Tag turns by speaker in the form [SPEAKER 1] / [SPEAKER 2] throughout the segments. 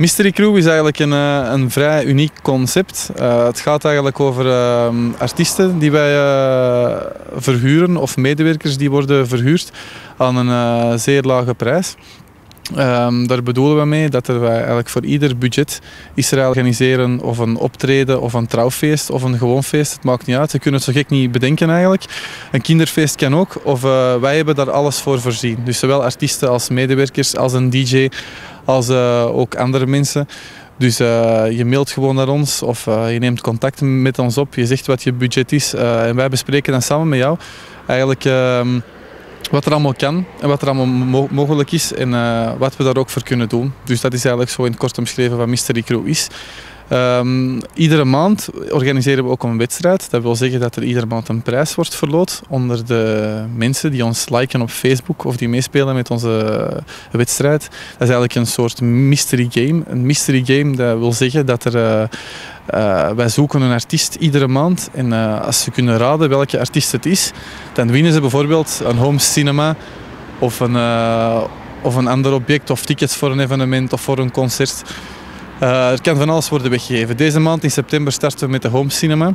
[SPEAKER 1] Mystery Crew is eigenlijk een, eh, een vrij uniek concept. Uh, het gaat eigenlijk over uh, artiesten die wij uh, verhuren of medewerkers die worden verhuurd aan een zeer lage prijs. Um, daar bedoelen we mee dat wij eigenlijk voor ieder budget Israël organiseren of een optreden of een trouwfeest of een gewoon feest. Het maakt niet uit. Ze kunnen het zo gek niet bedenken eigenlijk. Een kinderfeest kan ook. Of wij hebben daar alles voor voorzien. Dus zowel artiesten als medewerkers als een DJ als uh, ook andere mensen. Dus uh, je mailt gewoon naar ons of uh, je neemt contact met ons op. Je zegt wat je budget is en wij bespreken dan samen met jou eigenlijk ehm, wat er allemaal kan en wat er allemaal mo mogelijk is en wat we daar ook voor kunnen doen. Dus dat is eigenlijk zo in het kort omschreven wat Mystery Crew is. Um, iedere maand organiseren we ook een wedstrijd. Dat wil zeggen dat er iedere maand een prijs wordt verloot onder de mensen die ons liken op Facebook of die meespelen met onze wedstrijd. Dat is eigenlijk een soort mystery game. Een mystery game dat wil zeggen dat er... Uh, uh, wij zoeken een artiest iedere maand en als ze kunnen raden welke artiest het is, dan winnen ze bijvoorbeeld een home cinema of een, of een ander object of tickets voor een evenement of voor een concert. Uh, er kan van alles worden weggegeven. Deze maand in september starten we met de Home Cinema.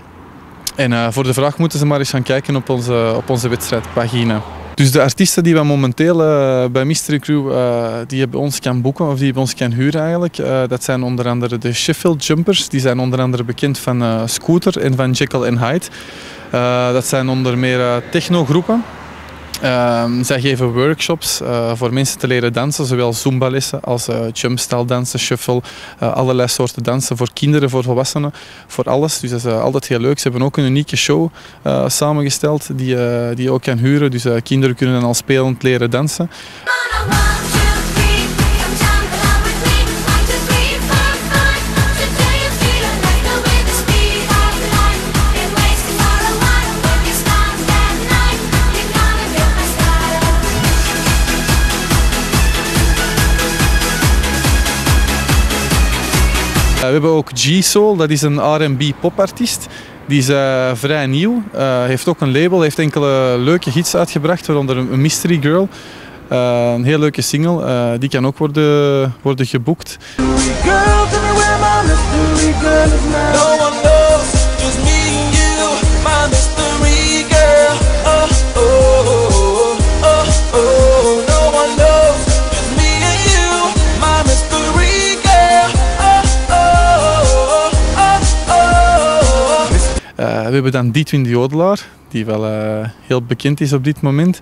[SPEAKER 1] En uh, voor de vraag moeten ze maar eens gaan kijken op onze, op onze wedstrijdpagina. Dus de artiesten die we momenteel uh, bij Mystery Crew die je bij ons kan boeken of die bij ons kan huren eigenlijk, dat zijn onder andere de Sheffield Jumpers. Die zijn onder andere bekend van Scooter en van Jekyll Hyde. dat zijn onder meer technogroepen. Uh, zij geven workshops uh, voor mensen te leren dansen, zowel zumba-lessen als uh, jumpstyle dansen, shuffle, uh, allerlei soorten dansen voor kinderen, voor volwassenen, voor alles. Dus dat is altijd heel leuk. Ze hebben ook een unieke show samengesteld die, die je ook kan huren. Dus kinderen kunnen dan al spelend leren dansen. Hebben ook G-Soul, dat is een R&B popartiest. Die is uh, vrij nieuw, uh, heeft ook een label, heeft enkele leuke hits uitgebracht, waaronder een Mystery Girl. Uh, een heel leuke single, die kan ook worden, worden geboekt. We hebben dan Dietwin de Jodelaar, die wel uh, heel bekend is op dit moment.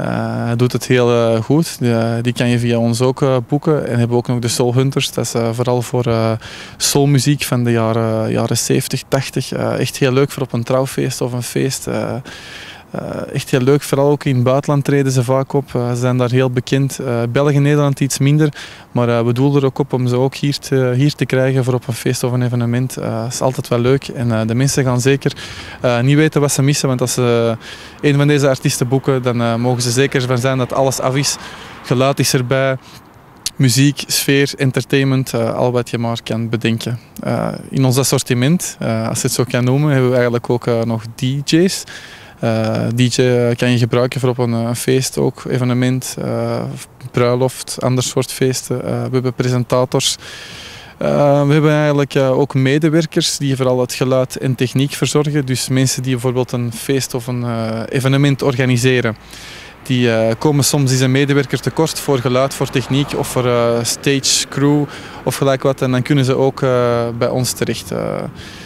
[SPEAKER 1] Uh, doet het heel uh, goed. Die, kan je via ons ook boeken. En hebben ook nog de Soul Hunters. Dat is vooral voor soulmuziek van de jaren, jaren 70, 80. echt heel leuk voor op een trouwfeest of een feest. Uh, echt heel leuk, vooral ook in het buitenland treden ze vaak op. Uh, ze zijn daar heel bekend. Uh, België en Nederland iets minder, maar we doelen er ook op om ze ook hier te, hier te krijgen voor op een feest of een evenement. Dat is altijd wel leuk en de mensen gaan zeker niet weten wat ze missen, want als ze een van deze artiesten boeken, dan mogen ze zeker van zijn dat alles af is. Geluid is erbij, muziek, sfeer, entertainment, al wat je maar kan bedenken. In ons assortiment, als je het zo kan noemen, hebben we eigenlijk ook nog DJ's. Uh, DJ kan je gebruiken voor op een, een feest ook, evenement, uh, bruiloft, ander soort feesten. We hebben presentators. we hebben eigenlijk ook medewerkers die vooral het geluid en techniek verzorgen. Dus mensen die bijvoorbeeld een feest of een evenement organiseren. Die komen soms eens een medewerker tekort voor geluid, voor techniek of voor stage crew of gelijk wat. En dan kunnen ze ook bij ons terecht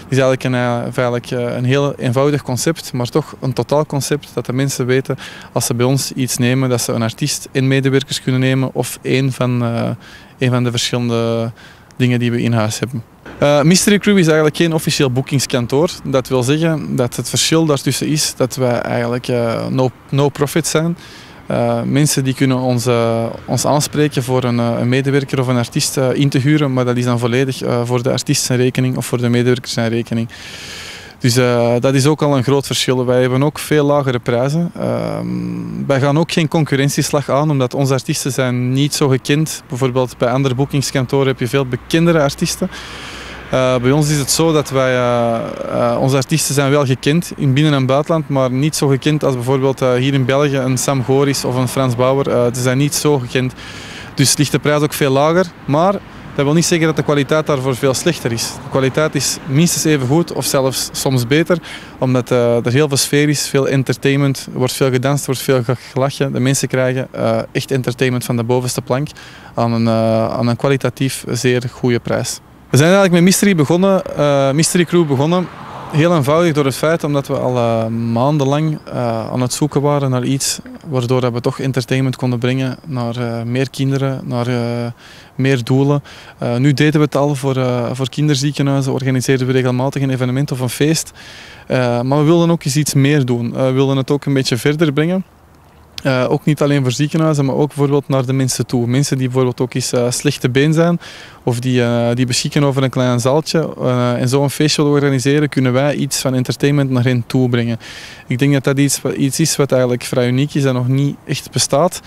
[SPEAKER 1] is eigenlijk een, eh, eigenlijk eh, een heel eenvoudig concept, maar toch een totaal concept dat de mensen weten als ze bij ons iets nemen, dat ze een artiest en medewerkers kunnen nemen of één van, uh, een van de verschillende dingen die we in huis hebben. Uh, Mystery Crew is eigenlijk geen officieel boekingskantoor. Dat wil zeggen dat het verschil daartussen is dat wij eigenlijk uh, no-profit no zijn. Uh, mensen die kunnen ons, ons aanspreken voor een, een, medewerker of een artiest in te huren, maar dat is dan volledig voor de artiest zijn rekening of voor de medewerker zijn rekening. Dus dat is ook al een groot verschil. Wij hebben ook veel lagere prijzen. Ehm, wij gaan ook geen concurrentieslag aan, omdat onze artiesten zijn niet zo gekend. Bijvoorbeeld bij andere boekingskantoren heb je veel bekendere artiesten. Uh, bij ons is het zo dat wij, uh, uh, onze artiesten zijn wel gekend in binnen- en buitenland, maar niet zo gekend als bijvoorbeeld hier in België een Sam Goris of een Frans Bauer. ze zijn niet zo gekend. Dus ligt de prijs ook veel lager. Maar Dat wil niet zeggen dat de kwaliteit daarvoor veel slechter is. De kwaliteit is minstens even goed of zelfs soms beter, omdat er heel veel sfeer is, veel entertainment, er wordt veel gedanst, wordt veel gelachen. De mensen krijgen echt entertainment van de bovenste plank aan een, aan een kwalitatief zeer goede prijs. We zijn eigenlijk met Mystery, begonnen, Mystery Crew begonnen Heel eenvoudig door het feit omdat we al uh, maandenlang uh, aan het zoeken waren naar iets waardoor we toch entertainment konden brengen naar uh, meer kinderen, naar meer doelen. nu deden we het al voor, voor kinderziekenhuizen, organiseerden we regelmatig een evenement of een feest. maar we wilden ook eens iets meer doen. we wilden het ook een beetje verder brengen. Uh, ook niet alleen voor ziekenhuizen, maar ook bijvoorbeeld naar de mensen toe. Mensen die bijvoorbeeld ook eens uh, slechte been zijn of die, uh, die beschikken over een klein zaaltje en zo'n feestje willen organiseren, kunnen wij iets van entertainment naar hen toe brengen. Ik denk dat dat iets, iets is wat eigenlijk vrij uniek is en nog niet echt bestaat.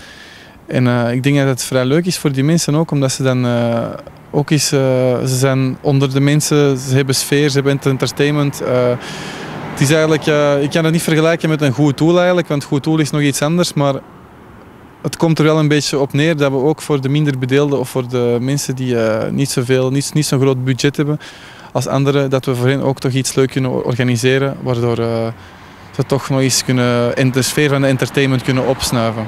[SPEAKER 1] En ik denk dat het vrij leuk is voor die mensen ook, omdat ze dan ook eens, ze zijn onder de mensen, ze hebben sfeer, ze hebben entertainment. Het is eigenlijk, uh, ik kan het niet vergelijken met een goed doel eigenlijk, want goed doel is nog iets anders. Maar het komt er wel een beetje op neer dat we ook voor de minder bedeelden of voor de mensen die uh, niet zoveel, niet, niet zo'n groot budget hebben als anderen, dat we voor hen ook toch iets leuk kunnen organiseren, waardoor ze toch nog eens kunnen in de sfeer van de entertainment kunnen opsnuiven.